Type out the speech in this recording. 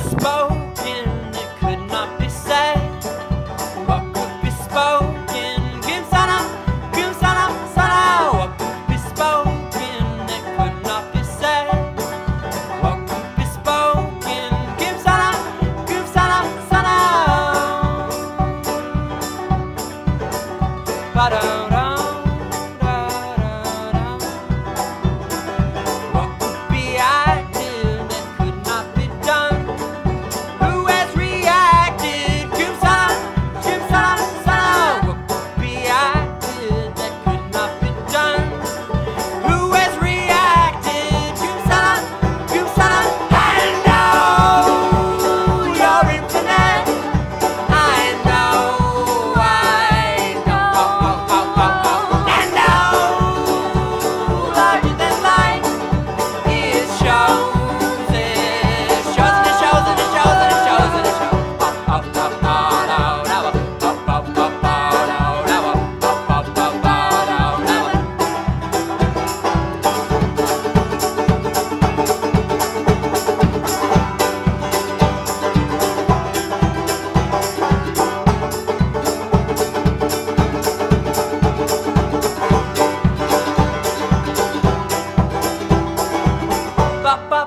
spoken, it could not be said. What could be spoken? Gim sana, gim sana, sana. What could be spoken, it could not be said. What could be spoken? Gim sana, gim sana, sana. Ba-da-da. papa